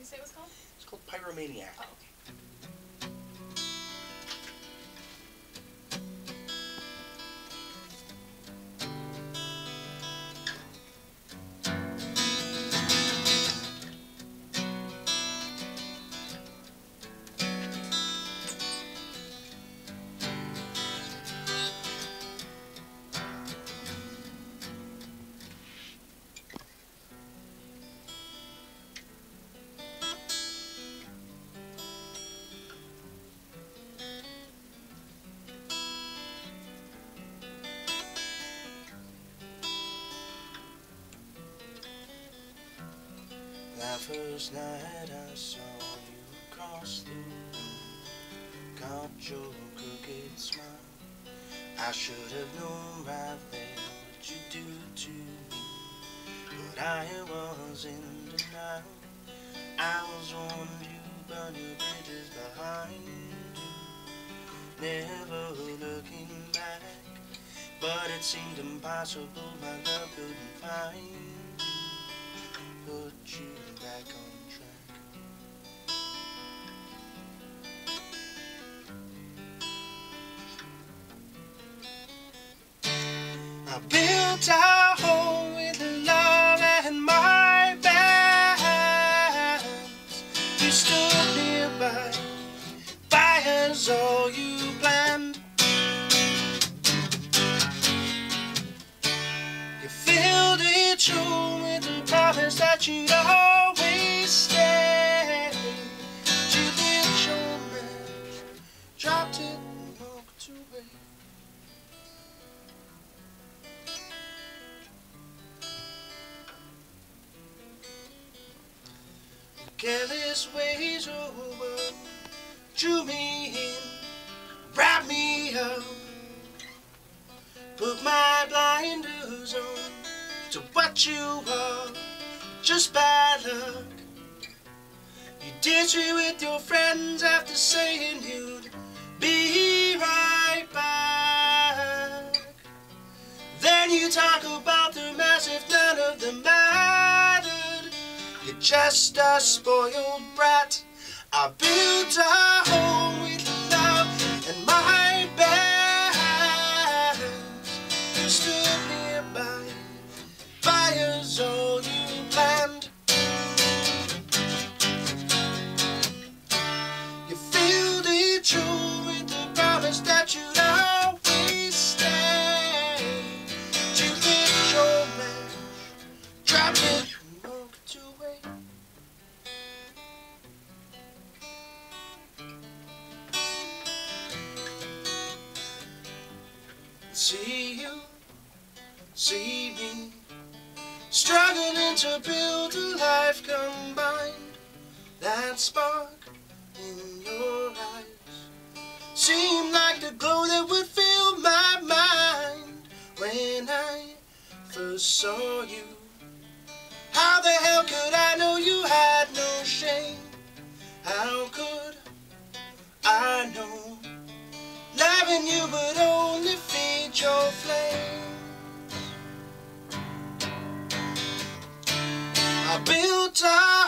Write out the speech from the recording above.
you say it was called? It's called Pyromaniac. Oh, okay. First night I saw you across the room, got your crooked smile. I should have known right then what you'd do to me, but I was in denial. I was warned you burn your bridges behind you, never looking back. But it seemed impossible, my love couldn't find I built our home with love and my bands. You stood nearby, by us all you planned. You filled each room with the promise that you'd always Careless ways over, drew me in, wrapped me up. Put my blinders on to what you are, just bad luck. You ditched me with your friends after saying you'd be right back. Then you talk about just a spoiled brat. I built a home with love and my bands. You stood nearby, fire's all you planned. You filled each room with the promise that you'd always stay. You lit your match, dropped it See you, see me, struggling to build a life combined. That spark in your eyes seemed like the glow that would fill my mind when I first saw you. How the hell could I know you had your flames. I built a